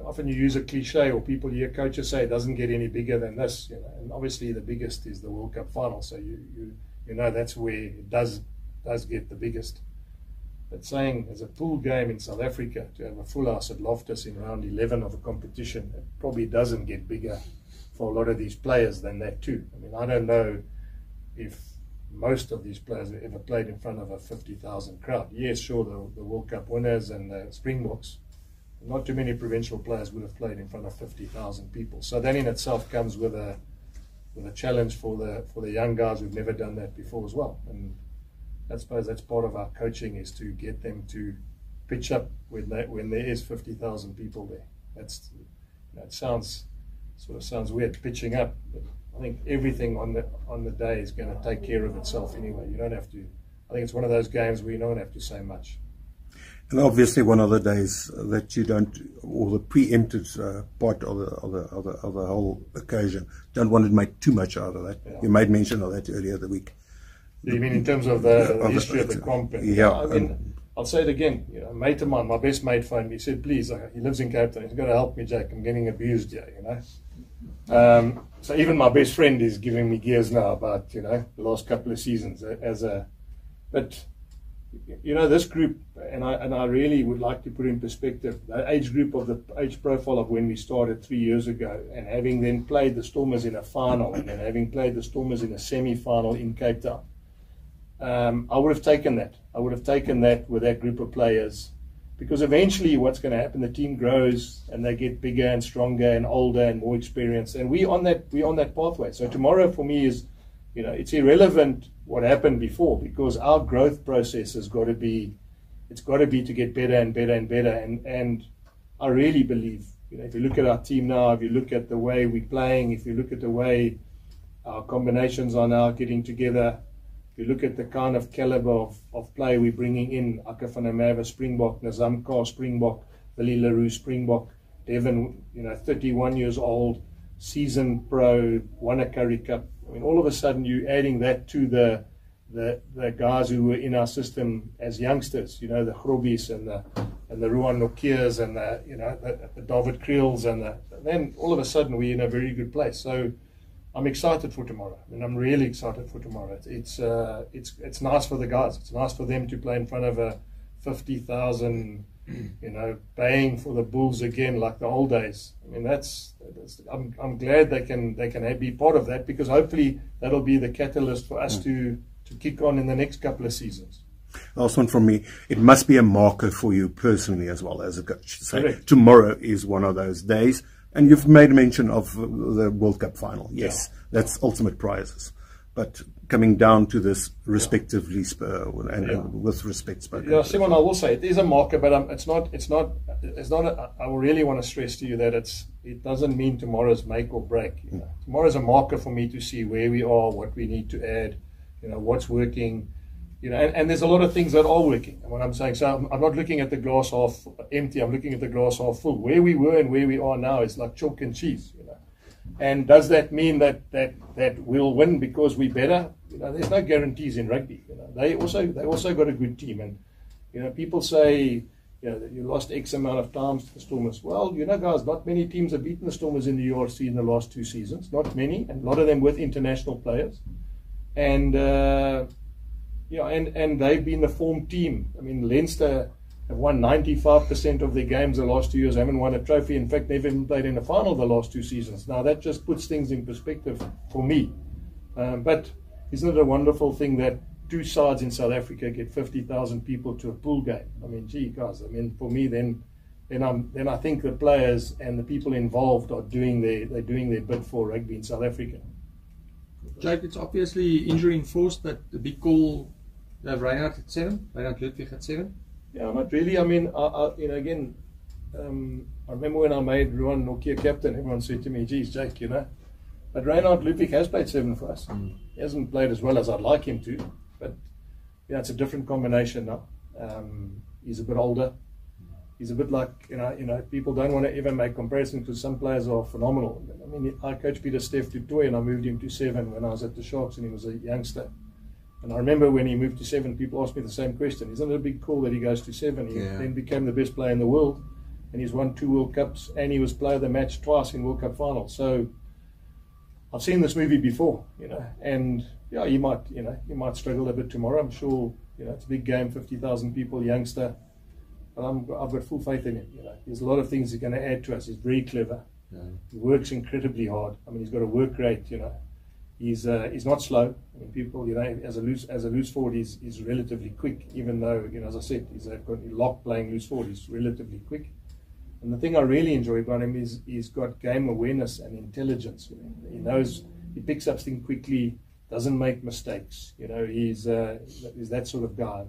often you use a cliche or people hear coaches say it doesn't get any bigger than this, you know, and obviously the biggest is the World Cup final. So you, you, you know that's where it does does get the biggest. But saying as a pool game in South Africa to have a full house at Loftus in round 11 of a competition, it probably doesn't get bigger for a lot of these players than that too. I mean, I don't know if most of these players have ever played in front of a 50,000 crowd. Yes, sure, the, the World Cup winners and the Springboks not too many provincial players would have played in front of 50,000 people. So that in itself comes with a with a challenge for the for the young guys who've never done that before as well. And I suppose that's part of our coaching is to get them to pitch up when they, when there is 50,000 people there. That's that sounds sort of sounds weird pitching up. But I think everything on the on the day is going to take care of itself anyway. You don't have to. I think it's one of those games where you don't have to say much. And obviously, one of the days that you don't, or the preempted uh, part of the, of, the, of, the, of the whole occasion, don't want to make too much out of that. Yeah. You made mention of that earlier the week. You mean in terms of the, the history of the comp? yeah. I mean, I'll say it again. You know, mate of mine, my best mate, phoned me. He said, "Please, uh, he lives in Cape Town. He's got to help me, Jack. I'm getting abused here." You know. Um, so even my best friend is giving me gears now about you know the last couple of seasons as a, but you know, this group, and I and I really would like to put in perspective the age group of the age profile of when we started three years ago, and having then played the Stormers in a final, and then having played the Stormers in a semi-final in Cape Town, um, I would have taken that. I would have taken that with that group of players, because eventually, what's going to happen? The team grows, and they get bigger and stronger and older and more experienced, and we on that we on that pathway. So tomorrow for me is you know, it's irrelevant what happened before because our growth process has got to be, it's got to be to get better and better and better. And, and I really believe, you know, if you look at our team now, if you look at the way we're playing, if you look at the way our combinations are now getting together, if you look at the kind of caliber of, of play we're bringing in, Akker van der Merwe, Springbok, Nizaam Carr, Springbok, Willie le Roux, Springbok, Devin, you know, 31 years old, seasoned pro, won a Currie Cup, mean, all of a sudden you're adding that to the the, the guys who were in our system as youngsters, you know, the Grobbies and the and the Ruan Nortjes and the you know the, the David Kriels and the, then all of a sudden we're in a very good place. So I'm excited for tomorrow, I mean, I'm really excited for tomorrow. It's it's, uh, it's it's nice for the guys. It's nice for them to play in front of a fifty thousand you know, paying for the Bulls again like the old days. I mean, that's, that's I'm, I'm glad they can they can be part of that because hopefully that'll be the catalyst for us mm. to to kick on in the next couple of seasons. Last one from me. It must be a marker for you personally as well as a coach. So tomorrow is one of those days, and you've made mention of the World Cup final. Yes, yeah. that's ultimate prizes but coming down to this respectively uh, and, yeah. with respect spoken. Yeah, Simon, I will say it is a marker, but um, it's not. It's not. It's not. A, I really want to stress to you that it's. It doesn't mean tomorrow's make or break. You know? mm. Tomorrow's a marker for me to see where we are, what we need to add, you know, what's working. You know, and, and there's a lot of things that are working. And what I'm saying, so I'm, I'm not looking at the glass half empty. I'm looking at the glass half full. Where we were and where we are now is like chalk and cheese. You know, and does that mean that that that we'll win because we're better? You know, there's no guarantees in rugby. You know, they also they also got a good team, and you know, people say. You know, you lost X amount of times to the Stormers. Well, you know, guys, not many teams have beaten the Stormers in the URC in the last two seasons. Not many, and a lot of them with international players. And uh, know, and and they've been the form team. I mean, Leinster have won 95% of their games the last two years, haven't won a trophy. In fact, they've even played in the final the last two seasons. Now, that just puts things in perspective for me. Um, but isn't it a wonderful thing that two sides in South Africa get 50,000 people to a pool game? I mean, gee, guys, I mean, for me, then. Then, I'm, then I think the players and the people involved are doing their they're doing their bit for rugby in South Africa. Jake, it's obviously injury enforced, that the big call you have Reinhardt at seven, Reinhardt Ludwig at seven. Yeah, not really. I mean, I, I, you know, again, um, I remember when I made Ruan Nortje captain, everyone said to me, geez, Jake, you know. But Reinhardt Ludwig has played seven for us. Mm. He hasn't played as well as I'd like him to, but yeah, it's a different combination now. Um, he's a bit older. He's a bit like you know, you know, people don't want to ever make comparisons because some players are phenomenal. I mean, I coached Pieter-Steph du Toit and I moved him to seven when I was at the Sharks and he was a youngster. And I remember when he moved to seven, people asked me the same question. Isn't it a big call that he goes to seven? He yeah. then became the best player in the world. and he's won two World Cups, and he was player of the match twice in World Cup finals. So I've seen this movie before, you know, and yeah, he might, you know, he might struggle a bit tomorrow. I'm sure, you know, it's a big game, fifty thousand people, youngster, but I'm, I've got full faith in him. You know, there's a lot of things he's going to add to us. He's very clever. Yeah. He works incredibly hard. I mean, he's got a work rate, you know. He's uh, he's not slow. I mean, people, you know, as a loose as a loose forward, he's, he's relatively quick. Even though, you know, as I said, he's a, got a lock playing loose forward. He's relatively quick. And the thing I really enjoy about him is he's got game awareness and intelligence. He knows he picks up things quickly, doesn't make mistakes. You know, he's uh, he's that sort of guy.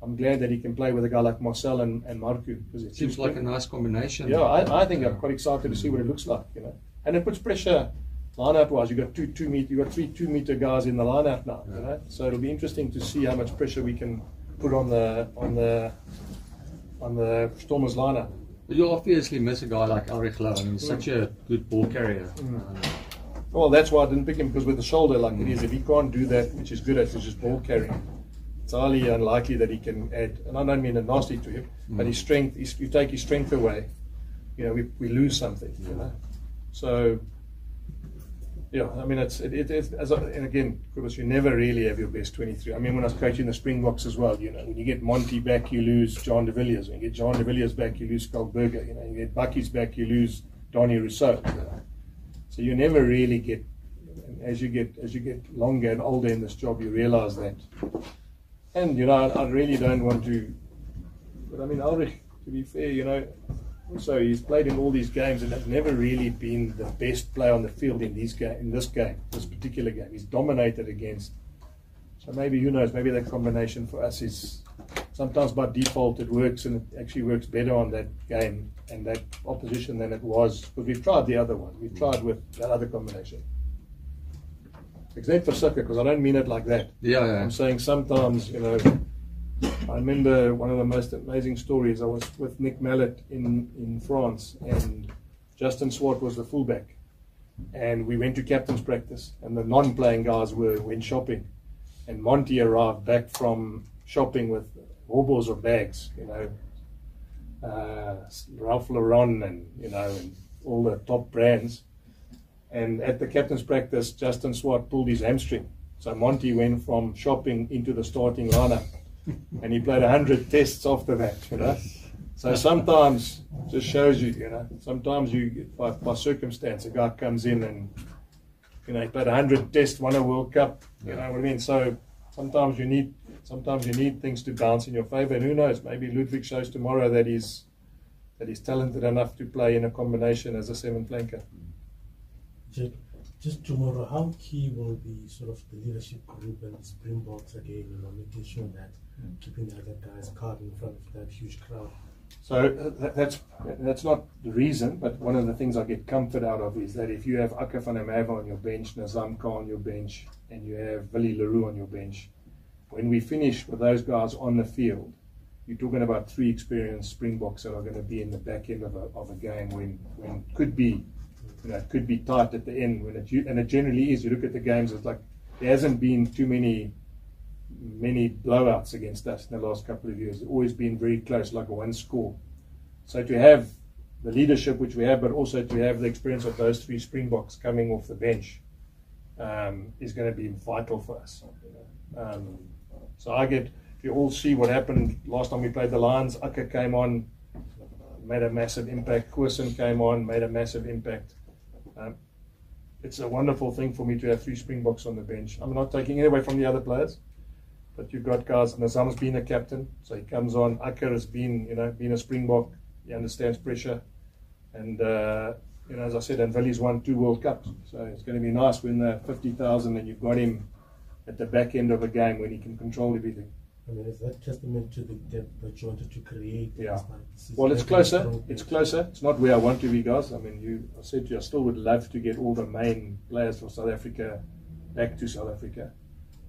I'm glad that he can play with a guy like Marcel and, and Marco because it seems like a nice combination. Yeah, I, I think I'm quite excited to see what it looks like. You know, and it puts pressure line-out wise. you've got two two meter, you got three two meter guys in the line-out now. You know, so it'll be interesting to see how much pressure we can put on the on the on the Stormers lineup. But you obviously miss a guy like Elrigh Louw. I mean, he's mm. such a good ball carrier. Mm. Uh, well, that's why I didn't pick him because with the shoulder like mm. it is, if he can't do that, which is good at, which is just ball carrying, it's highly unlikely that he can add. And I don't mean a nasty to him, mm. but his strength. His, you take his strength away, you know, we, we lose something. You know, so yeah, I mean, it's it, it, it's as and again, because you never really have your best 23. I mean, when I was coaching the Springboks as well, you know, when you get Monty back, you lose Jean de Villiers. When you get Jean de Villiers back, you lose Burger. You know, you get Bakkies back, you lose Danie Rossouw. You know? So you never really get. As you get as you get longer and older in this job, you realise that. And you know, I, I really don't want to. But I mean, Elrigh, to be fair, you know, so he's played in all these games and has never really been the best player on the field in these game, in this game, this particular game. He's dominated against. So maybe who knows? Maybe that combination for us is sometimes by default it works and it actually works better on that game and that opposition than it was. But we've tried the other one. We've tried with that other combination. Except for soccer, because I don't mean it like that. Yeah, yeah. I'm saying sometimes, you know, I remember one of the most amazing stories. I was with Nick Mallett in, in France, and Justin Swart was the fullback. And we went to captain's practice, and the non playing guys were went shopping. And Monty arrived back from shopping with wobbles of bags, you know, uh, Ralph Lauren and, you know, and all the top brands. And at the captain's practice, Justin Swart pulled his hamstring. So Monty went from shopping into the starting lineup and he played 100 tests after that, you know. So sometimes just shows you, you know, sometimes you, by, by circumstance, a guy comes in and, you know, he played 100 tests, won a World Cup, you know what I mean? So sometimes you need, sometimes you need things to bounce in your favor. And who knows, maybe Ludwig shows tomorrow that he's, that he's talented enough to play in a combination as a seven flanker. Just just tomorrow, how key will be sort of the leadership group and the Springboks again, you know, making sure that keeping the other guys caught in front of that huge crowd. So uh, that's that's not the reason, but one of the things I get comfort out of is that if you have der on your bench, Nizaam Carr on your bench, and you have Willie le Roux on your bench, when we finish with those guys on the field, you're talking about three experienced Springboks that are going to be in the back end of a, of a game when, when could be, you know, it could be tight at the end when it and it generally is. You look at the games, it's like there hasn't been too many many blowouts against us in the last couple of years. It's always been very close, like a one score. So to have the leadership which we have, but also to have the experience of those three Springboks coming off the bench um, is going to be vital for us. Um, so I get, if you all see what happened last time we played the Lions, Akker came on, made a massive impact. Goosen came on, made a massive impact. Um, it's a wonderful thing for me to have three Springboks on the bench. I'm not taking it away from the other players. But you've got guys, Nizaam's been a captain, so he comes on. Akker has been, you know, been a Springbok. He understands pressure. And, uh, you know, as I said, and Valley's won two World Cups. So it's going to be nice when the 50,000 and you've got him at the back end of a game when he can control everything. I mean, is that testament to the depth that you wanted to create? Yeah. Well, it's closer. It's closer. It's not where I want to be, guys. I mean, you. I said to you, I still would love to get all the main players for South Africa back to South Africa,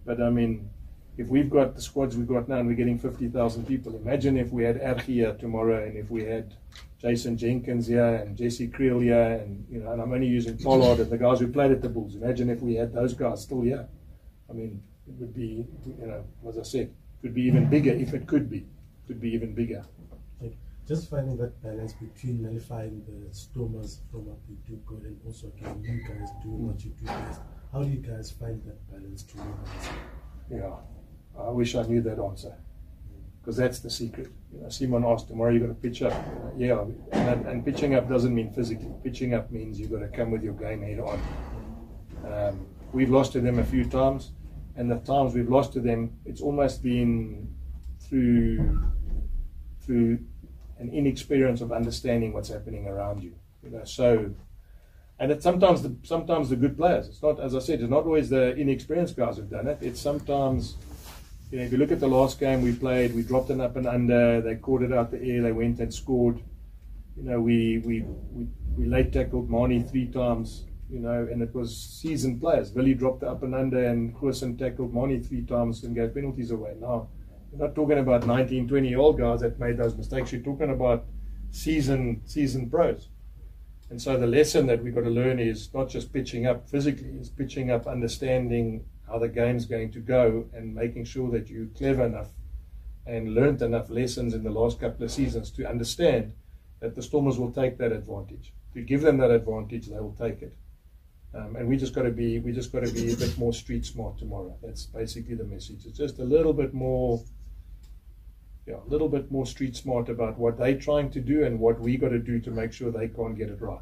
but I mean, if we've got the squads we've got now and we're getting 50,000 people, imagine if we had RG here tomorrow and if we had Jason Jenkins here and Jesse Kriel here and, you know, and I'm only using Pollard and the guys who played at the Bulls. Imagine if we had those guys still here. I mean, it would be, you know, as I said, could be even bigger if it could be. Could be even bigger. just finding that balance between nullifying the stormers from what they do good and also again you guys doing what you do best. How do you guys find that balance to? Yeah, I wish I knew that answer because that's the secret. You know, Simon asked, tomorrow you got to pitch up. Yeah, and, and, pitching up doesn't mean physically. Pitching up means you've got to come with your game head on. Um, we've lost to them a few times, and the times we've lost to them, it's almost been through through an inexperience of understanding what's happening around you. You know, so and it's sometimes the sometimes the good players. It's not, as I said, it's not always the inexperienced guys who've done it. It's sometimes, you know, if you look at the last game we played, we dropped an up and under. They caught it out the air. They went and scored. You know, we we we, we late tackled Manie three times. You know, and it was seasoned players. Billy dropped the up and under, and Goosen tackled Manie three times and gave penalties away. Now, you're not talking about 19, 20 year old guys that made those mistakes. You're talking about seasoned seasoned pros. And so the lesson that we've got to learn is not just pitching up physically, it's pitching up understanding how the game's going to go and making sure that you're clever enough and learned enough lessons in the last couple of seasons to understand that the Stormers will take that advantage. To give them that advantage, they will take it. Um, and we just got to be we just got to be a bit more street smart tomorrow. That's basically the message. It's just a little bit more yeah, a little bit more street smart about what they're trying to do and what we got to do to make sure they can't get it right.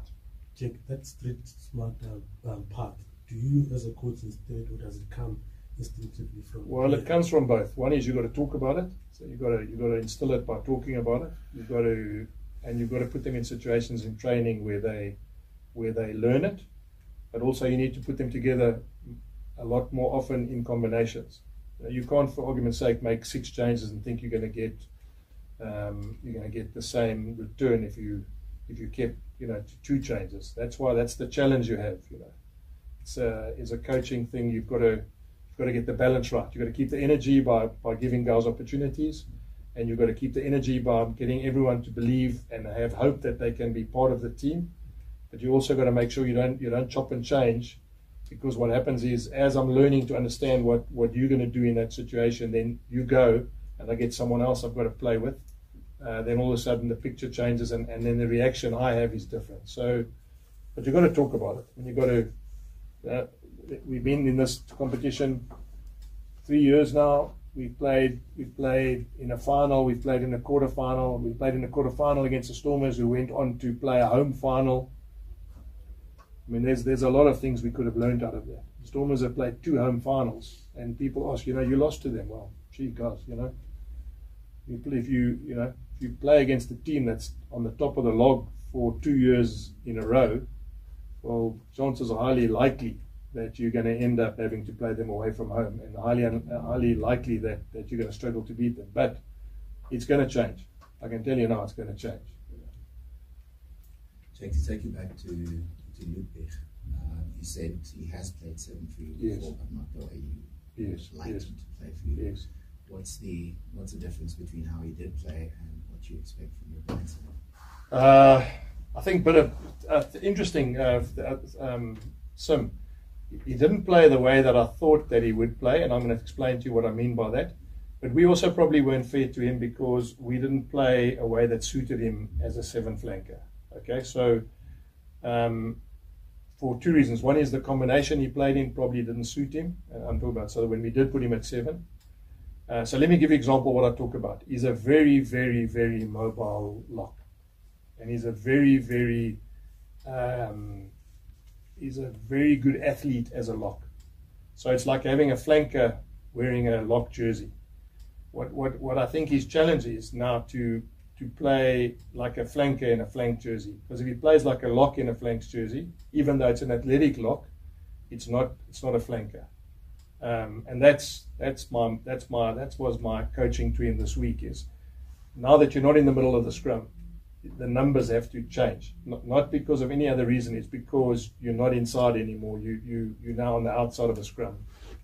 Jake, that street smart uh, um, part, do you as a coach instead, or does it come instinctively from? Well, it comes from both. One is you've got to talk about it, so you got to you got to instill it by talking about it. You've got to and you've got to put them in situations in training where they where they learn it, but also you need to put them together a lot more often in combinations. You can't, for argument's sake, make six changes and think you're going to get um, you're going to get the same return if you if you kept you know two changes. That's why that's the challenge you have. You know, a it's a coaching thing. You've got to you've got to get the balance right. You've got to keep the energy by by giving guys opportunities, and you've got to keep the energy by getting everyone to believe and have hope that they can be part of the team. But you also got to make sure you don't you don't chop and change because what happens is as I'm learning to understand what, what you're going to do in that situation, then you go and I get someone else I've got to play with. Uh, then all of a sudden the picture changes and, and then the reaction I have is different. So, but you've got to talk about it. And you've got to, uh, we've been in this competition three years now. We played, we played in a final, we played in a quarter final, we played in a quarter final against the Stormers who went on to play a home final I mean, there's there's a lot of things we could have learned out of that. The Stormers have played two home finals, and people ask, you know, you lost to them. Well, gee, guys, you know, if you you know if you play against a team that's on the top of the log for two years in a row, well, chances are highly likely that you're going to end up having to play them away from home, and highly highly likely that that you're going to struggle to beat them. But it's going to change. I can tell you now, it's going to change. Jake, to take you back to to Ludwig, uh, you said he has played seven for you yes. before, but not the way you yes. liked yes. him to play for you. Yes. What's the what's the difference between how he did play and what you expect from your players? Uh, I think, but uh, uh, interesting, uh, uh, um, Sim. He didn't play the way that I thought that he would play, and I'm going to explain to you what I mean by that. But we also probably weren't fair to him because we didn't play a way that suited him as a seven flanker. Okay, so um, for two reasons. One is the combination he played in probably didn't suit him. I'm talking about so when we did put him at seven. Uh, so let me give you an example what I talk about. He's a very, very, very mobile lock, and he's a very, very, um, he's a very good athlete as a lock. So it's like having a flanker wearing a lock jersey. What what what I think his challenge is now to to play like a flanker in a flank jersey. Because if he plays like a lock in a flank jersey, even though it's an athletic lock, it's not it's not a flanker. Um, and that's that's my that's my that was my coaching to him this week is now that you're not in the middle of the scrum, the numbers have to change. Not, not because of any other reason, it's because you're not inside anymore. You you you're now on the outside of a scrum.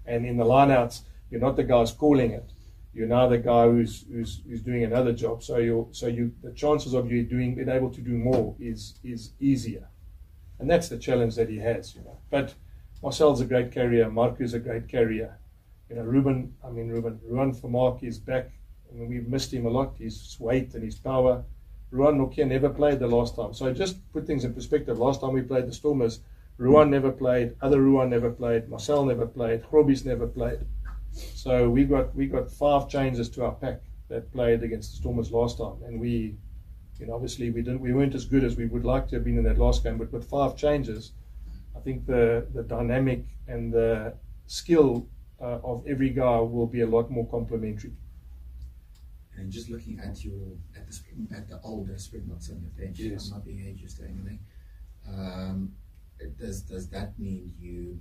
And in the lineouts, you're not the guys calling it you're now the guy who's who's, who's doing another job. So you so you the chances of you doing being able to do more is is easier, and that's the challenge that he has. You know, but Marcel's a great carrier. Marco's a great carrier. You know, Ruben. I mean, Ruben. Ruben for Mark is back. I mean, we've missed him a lot. His weight and his power. Ruan Nokia never played the last time. So just put things in perspective. Last time we played the Stormers, Ruan never played, other Ruan never played, Marcel never played, Grobbies never played. So we got we got five changes to our pack that played against the Stormers last time, and we, you know, obviously we didn't we weren't as good as we would like to have been in that last game, but with five changes, I think the the dynamic and the skill uh, of every guy will be a lot more complementary. And just looking at your at the spring, at the older Springboks on your bench, yes. I'm not being ageist or anything. Um, does does that mean you?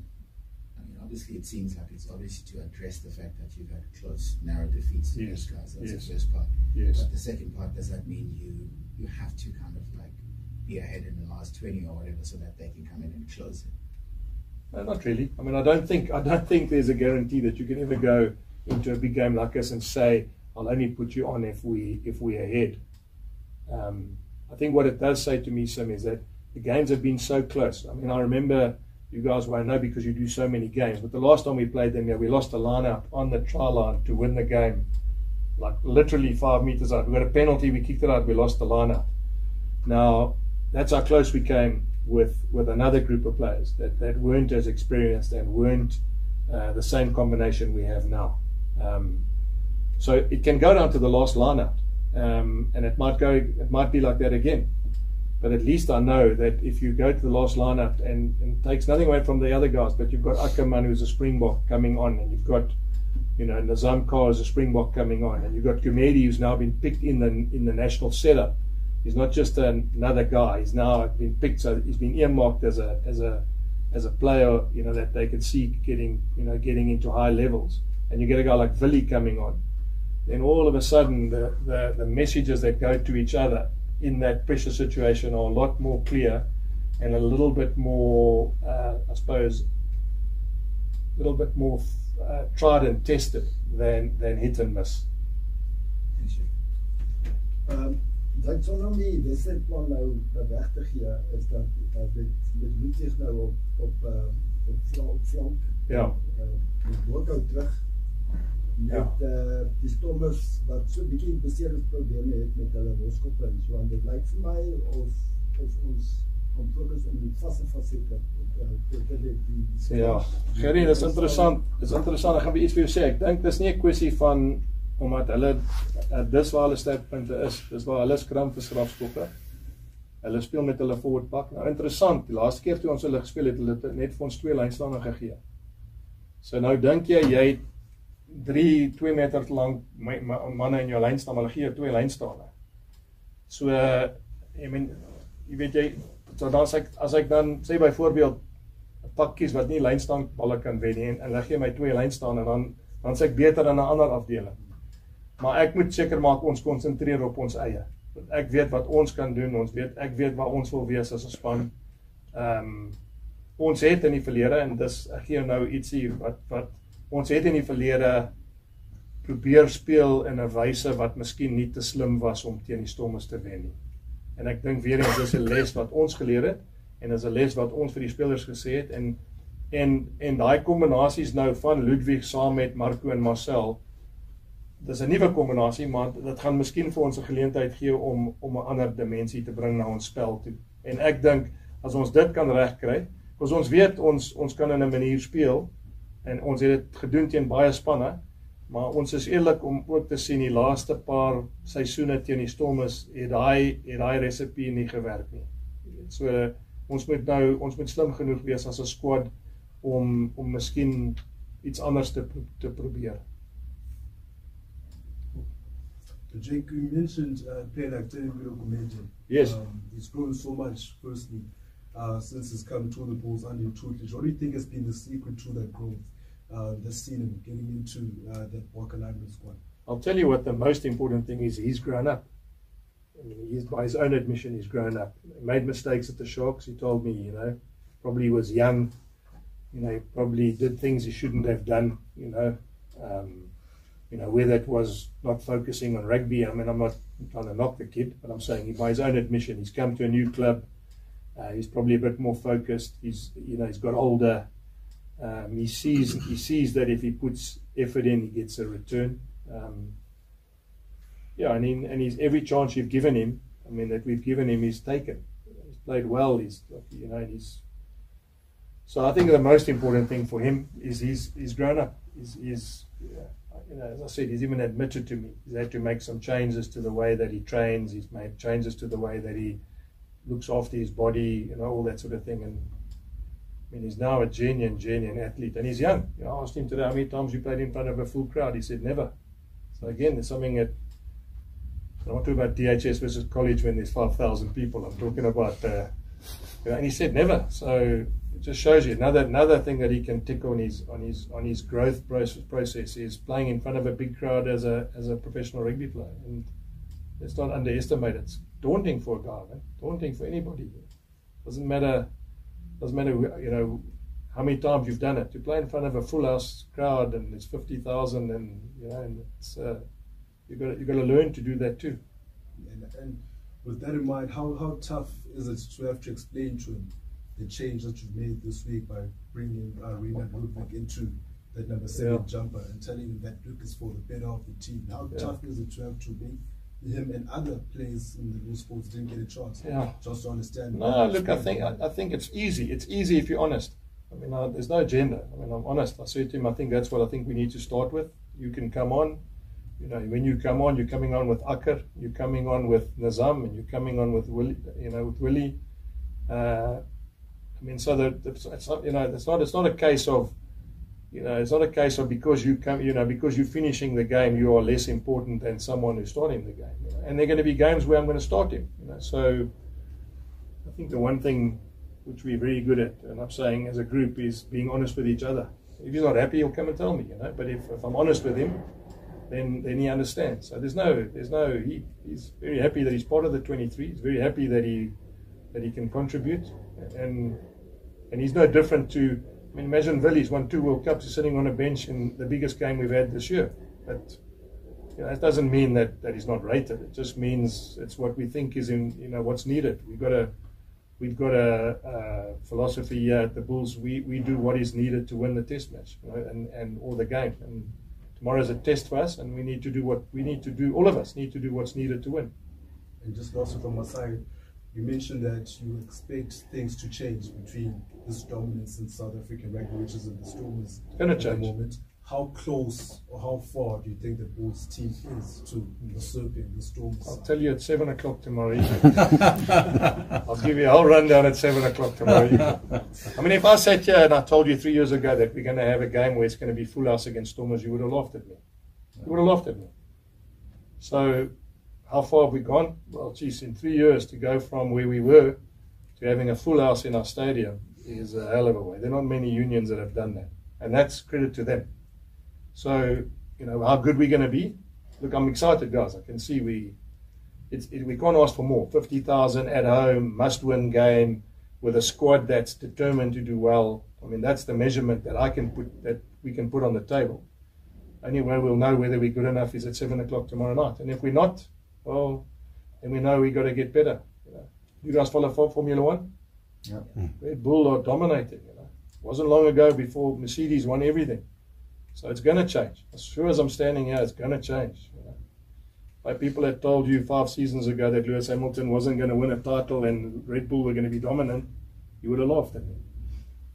I mean, obviously, it seems like it's obviously to address the fact that you've had close, narrow defeats to yes. these guys. That's yes. the first part. Yes. But the second part, does that mean you you have to kind of like be ahead in the last twenty or whatever, so that they can come in and close it? No, not really. I mean, I don't think I don't think there's a guarantee that you can ever go into a big game like this and say I'll only put you on if we if we're ahead. Um, I think what it does say to me, Sim, is that the games have been so close. I mean, I remember you guys won't know because you do so many games, but the last time we played them, yeah, we lost a line out on the try line to win the game, like literally five meters out. We got a penalty, we kicked it out, we lost the line out. Now, that's how close we came with with another group of players that, that weren't as experienced and weren't uh, the same combination we have now. Um, so it can go down to the last lineup, um, and it might go. It might be like that again. But at least I know that if you go to the last lineup and, and takes nothing away from the other guys, but you've got Ackerman who's a Springbok coming on, and you've got you know Nizaam as a Springbok coming on, and you've got Gumede who's now been picked in the in the national setup. He's not just an, another guy. He's now been picked, so he's been earmarked as a as a as a player, you know, that they can see getting, you know, getting into high levels. And you get a guy like Willie coming on, then all of a sudden the, the, the messages that go to each other in that pressure situation are a lot more clear and a little bit more, uh, I suppose, a little bit more uh, tried and tested than, than hit and miss. Um, sonder om die wedstrijdplan nou weg te gee is dat uh, dit dit Ludwig nou op op uh, op flank, flank ja. Uh, Boko terug met ja. uh, die stommers wat so 'n bietjie beservingsprobleme het met hulle loskoppe en so aan. Dit lyk vir my of of ons om fokus om die vaste fasette uh, ja. Gerrie dis interessant. Dis interessant. Ek gaan vir iets vir jou sê. Ek dink dis nie 'n kwessie van omdat hulle uh, dis waar hulle sterkpunte is. Dis waar hulle skram vir strafskoppe hulle speel met hulle forward pak. Nou interessant. Die laaste keer toe ons hulle gespeel het hulle net vir ons twee lynstaande gegee. So nou dink jy jy het 3 2 meter lank manne in jou lyn staan, hulle gee jou twee lynstane. So ek meen jy weet jy so dan as ek as ek dan sê byvoorbeeld 'n pak kies wat nie lynstaan balle kan wen nie en hulle gee my twee lynstane dan dan sê ek beter in 'n ander afdeling. Maar ek moet seker maak ons konsentreer op ons eie. Want ek weet wat ons kan doen, ons weet ek weet waar ons wil wees as 'n span. Ehm um, ons het in die verlede en dis ek gee nou ietsie wat wat ons het in die verlede probeer speel in 'n wyse wat miskien nie te slim was om teen die Stormers te wen nie. En ek dink weer eens dis 'n les wat ons geleer het en is 'n les wat ons vir die spelers gesê het en en en daai kombinasies nou van Ludwig saam met Marco en Marcel dis 'n nuwe kombinasie maar dit gaan miskien vir ons 'n geleentheid gee om om 'n ander dimensie te bring na ons spel toe. En ek dink as ons dit kan regkry, kos ons weet ons ons kan in 'n manier speel en ons het dit gedoen teen baie spanne maar ons is eerlik om ook te sien die laaste paar seisoene teen die Stormers het daai het daai resepie nie gewerk nie. So ons moet nou ons moet slim genoeg wees as 'n squad om om miskien iets anders te te probeer. Jake, you mentioned uh, player like Terry Gumede. Yes. Um, he's grown so much, firstly, uh, since he's come to the Bulls under tutelage. What do you think has been the secret to that growth uh, this season, getting into uh, that Walker Lineman squad? I'll tell you what the most important thing is he's grown up. I mean, he's, by his own admission, he's grown up. He made mistakes at the Sharks. He told me, you know, probably was young. You know, probably did things he shouldn't have done. You know, um, you know whether it was not focusing on rugby. I mean, I'm not trying to knock the kid, but I'm saying, by his own admission, he's come to a new club uh, he's probably a bit more focused. He's you know he's got older. Um, he sees he sees that if he puts effort in, he gets a return. Um, yeah, and in, and he's every chance you've given him, I mean, that we've given him, he's taken. He's played well. He's, you know, he's. So I think the most important thing for him is he's he's grown up. He's, he's you know, as I said, he's even admitted to me he's had to make some changes to the way that he trains. He's made changes to the way that he looks after his body, you know, all that sort of thing. And I mean, he's now a genuine, genuine athlete, and he's young. You I asked him today how many times you played in front of a full crowd. He said never. So again, there's something that I'm not talking about DHS versus college when there's 5,000 people. I'm talking about, uh, you know, and he said never. So it just shows you another another thing that he can tick on his on his on his growth process process is playing in front of a big crowd as a as a professional rugby player, and it's not underestimated. It's daunting for a guy, man. Daunting for anybody. Doesn't matter. Doesn't matter. You know how many times you've done it. To play in front of a full house crowd and it's fifty thousand, and you know, and it's. Uh, you got you got to learn to do that too. And, and with that in mind, how, how tough is it to have to explain to him the change that you've made this week by bringing uh, Reinhardt Ludwig into that number seven yeah. jumper and telling him that Luke is for the better of the team? How yeah. tough is it to have to make him and other players in the blue sports didn't get a chance? Yeah. Just to understand. No, look, I think I, I, think it's easy. It's easy if you're honest. I mean, uh, there's no agenda. I mean, I'm honest. I said to him, I think that's what I think we need to start with. You can come on you know, when you come on, you're coming on with Akker, you're coming on with Nizaam, and you're coming on with Willie, you know, with Willie. Uh, I mean, so that it's not, you know, it's not, it's not a case of, you know, it's not a case of because you come, you know, because you're finishing the game, you are less important than someone who's starting the game. You know? And there are going to be games where I'm going to start him. You know, so I think the one thing which we're very good at, and I'm saying as a group, is being honest with each other. If he's not happy, he'll come and tell me. You know, but if, if I'm honest with him then then he understands. So there's no there's no he, he's very happy that he's part of the 23. He's very happy that he that he can contribute, and and he's no different to. I mean, imagine Villies won two World Cups, he's sitting on a bench in the biggest game we've had this year. But you know, it doesn't mean that, that he's not rated. It just means it's what we think is in you know what's needed. We've got a we've got a, a philosophy here at the Bulls. We we do what is needed to win the Test match, you know, and and or the game. And tomorrow is a test for us, and we need to do what we need to do. All of us need to do what's needed to win. And just also from my side, you mentioned that you expect things to change between this dominance in South African rugby, which is in the Stormers at change. the moment how close or how far do you think the Bulls team is to usurping the Stormers? I'll tell you at 7 o'clock tomorrow evening. I'll give you a whole rundown at 7 o'clock tomorrow evening. I mean, if I sat here and I told you three years ago that we're going to have a game where it's going to be full house against Stormers, you would have laughed at me. You would have laughed at me. So, how far have we gone? Well, geez, in three years to go from where we were to having a full house in our stadium is a hell of a way. There are not many unions that have done that. And that's credit to them. So, you know, how good we're going to be. Look, I'm excited, guys. I can see we it's, it, we can't ask for more. 50,000 at home, must win game with a squad that's determined to do well. I mean, that's the measurement that I can put, that we can put on the table. Only way we'll know whether we're good enough is at 7 o'clock tomorrow night. And if we're not, well, then we know we've got to get better. You, know. you guys follow Formula One? Yeah. Hmm. Red Bull are dominating. You know. It wasn't long ago before Mercedes won everything. So it's going to change. As sure as I'm standing here, it's going to change. You know. By people that told you five seasons ago that Lewis Hamilton wasn't going to win a title and Red Bull were going to be dominant, you would have laughed at me.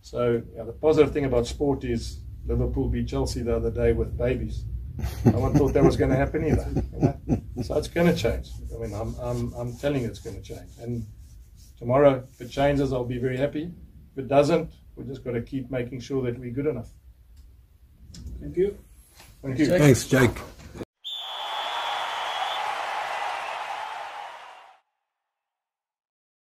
So yeah, the positive thing about sport is Liverpool beat Chelsea the other day with babies. No one thought that was going to happen either. You know? So it's going to change. I mean, I'm, I'm, I'm telling you it's going to change. And tomorrow, if it changes, I'll be very happy. If it doesn't, we just got to keep making sure that we're good enough. Thank you. Thank you. Thanks, Jake.